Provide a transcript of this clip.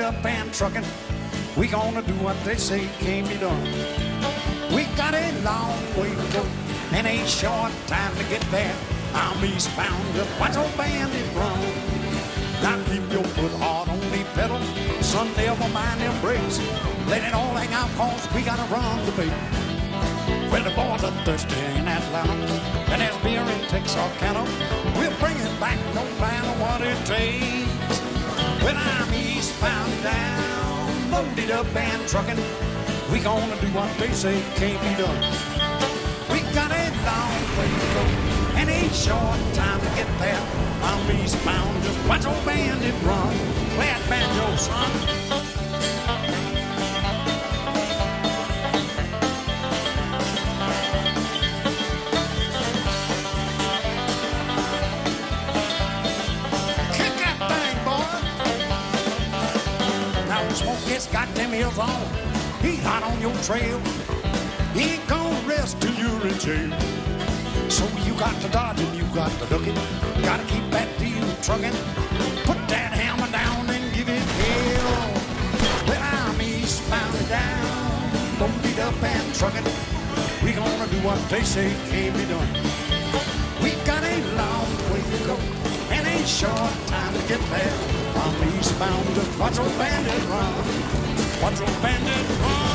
up and trucking. We gonna do what they say can't be done. We got a long way to go and a short time to get there. I'm eastbound, just watch old bandit run. Now keep your foot hard on the pedal, son, never mind them brakes. Let it all hang out, cause we gotta run the beat. Well, the boys are thirsty in Atlanta, and there's beer in Texarkana. We'll bring it back no matter what it takes. Down, loaded up and trucking, we gonna do what they say can't be done. We got a long way to go, and a short time to get there. I'm eastbound, just watch old bandit run. Play that banjo, son. Smoke got them heels on. He hot on your trail. He ain't gonna rest till you're in jail. So you got to dodge him, you got to duck it. Gotta keep that deal trucking. Put that hammer down and give it hell. Well, I'm eastbound down. Don't beat up and trucking. We gonna do what they say can't be done. We got a long way to go and a short time to get there. I'm eastbound, old bandit run. Old bandit run.